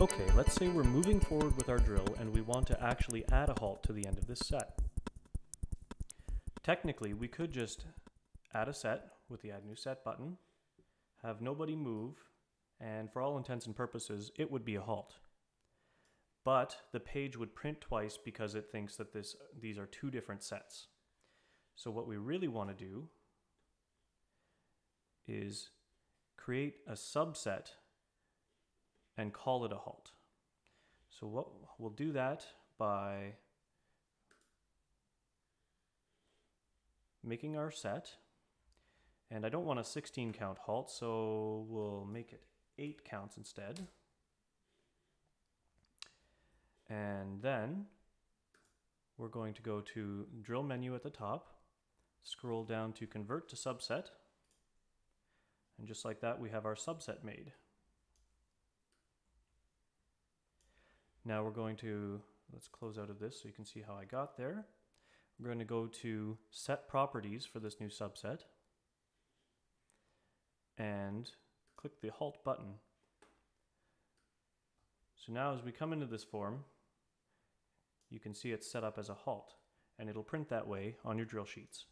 Okay, let's say we're moving forward with our drill and we want to actually add a halt to the end of this set. Technically, we could just add a set with the add new set button, have nobody move, and for all intents and purposes, it would be a halt. But the page would print twice because it thinks that this these are two different sets. So what we really want to do is create a subset and call it a halt. So what we'll do that by making our set. And I don't want a 16 count halt so we'll make it 8 counts instead. And then we're going to go to drill menu at the top scroll down to convert to subset. And just like that we have our subset made Now we're going to, let's close out of this so you can see how I got there. We're going to go to set properties for this new subset and click the halt button. So now as we come into this form, you can see it's set up as a halt and it'll print that way on your drill sheets.